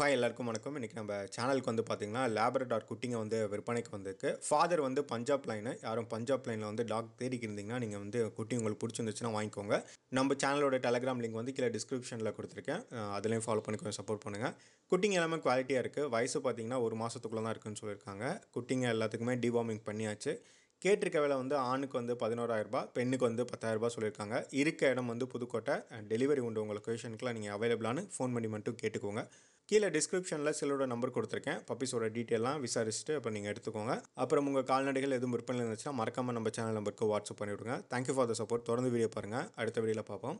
Hi எல்லாருக்கும் வணக்கம். இன்றைக்கி நம்ம சேனலுக்கு வந்து பார்த்தீங்கன்னா லேபரடார் குட்டிங்க வந்து விற்பனைக்கு வந்திருக்கு. ஃபாதர் வந்து பஞ்சாப் லைனு யாரும் பஞ்சாப் லைனில் வந்து டாக் தேடிக்கு இருந்தீங்கன்னா நீங்கள் வந்து குட்டி உங்களுக்கு பிடிச்சிருந்துச்சுன்னா வாங்கிக்கோங்க. நம்ம சேனலோட டெலகிராம் லிங்க் வந்து கீழே டிஸ்கிரிப்ஷனில் கொடுத்துருக்கேன். அதுலேயும் ஃபாலோ பண்ணி கொஞ்சம் சப்போர்ட் பண்ணுங்கள் குட்டிங்க எல்லாமே குவாலிட்டியாக இருக்குது வயசு பார்த்தீங்கன்னா ஒரு மாதத்துக்குள்ளே தான் இருக்குன்னு சொல்லியிருக்காங்க. குட்டிங்க எல்லாத்துக்குமே டிவார்மிங் பண்ணியாச்சு. கேட்டிருக்க விலை வந்து ஆணுக்கு வந்து பதினோராயிரரூபா பெண்ணுக்கு வந்து பத்தாயிரரூபா சொல்லியிருக்காங்க. இருக்க இடம் வந்து புதுக்கோட்டை. டெலிவரி உண்டு உங்கள் கொஷனுக்குலாம் நீங்கள் அவைலபிளானு ஃபோன் பண்ணி மட்டும் கேட்டுக்கோங்க. கீழே டிஸ்கிரிப்ஷனில் சிலரோட நம்பர் கொடுத்துருக்கேன். பப்பீஸோட டீட்டெயிலாம் விசாரிச்சுட்டு அப்புறம் நீங்கள் எடுத்துக்கோங்க. அப்புறம் உங்கள் கால்நடைகள் எதுவும் விற்பனை இருந்துச்சுன்னா மறக்காமல் நம்ம சேனல் நம்பருக்கு வாட்ஸ்அப் பண்ணிவிடுங்க. Thank you for the support தொடர்ந்து வீடியோ பாருங்கள் அடுத்த வீடியோவில் பார்ப்போம்.